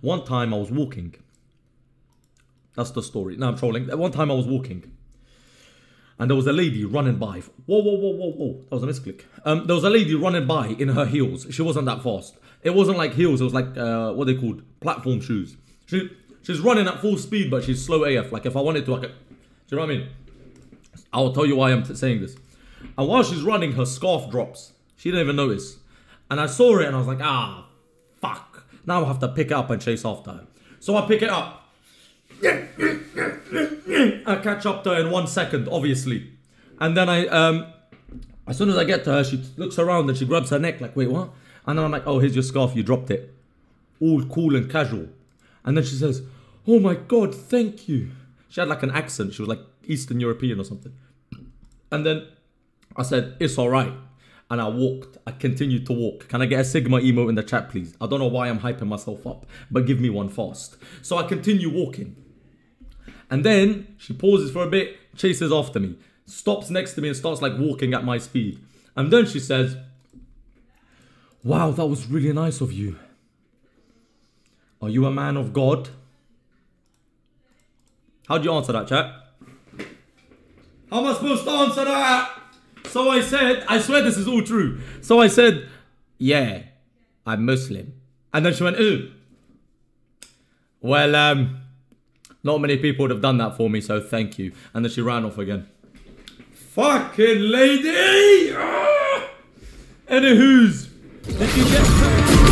One time I was walking. That's the story. No, I'm trolling. One time I was walking. And there was a lady running by. Whoa, whoa, whoa, whoa, whoa. That was a misclick. Um, there was a lady running by in her heels. She wasn't that fast. It wasn't like heels. It was like, uh, what they called? Platform shoes. She, she's running at full speed, but she's slow AF. Like, if I wanted to, I could... Do you know what I mean? I'll tell you why I'm saying this. And while she's running, her scarf drops. She didn't even notice. And I saw it and I was like, ah. Now I have to pick it up and chase after her. So I pick it up. I catch up to her in one second, obviously. And then I, um, as soon as I get to her, she looks around and she grabs her neck, like, wait, what? And then I'm like, oh, here's your scarf, you dropped it. All cool and casual. And then she says, oh my god, thank you. She had like an accent, she was like Eastern European or something. And then I said, it's alright. And I walked. I continued to walk. Can I get a Sigma emote in the chat, please? I don't know why I'm hyping myself up, but give me one fast. So I continue walking. And then she pauses for a bit, chases after me, stops next to me and starts like walking at my speed. And then she says, Wow, that was really nice of you. Are you a man of God? How'd you answer that, chat? How am I supposed to answer that? So I said, I swear this is all true. So I said, yeah, I'm Muslim. And then she went, ooh. Well, um, not many people would have done that for me, so thank you. And then she ran off again. Fucking lady! Ah! Anywho's, did you get...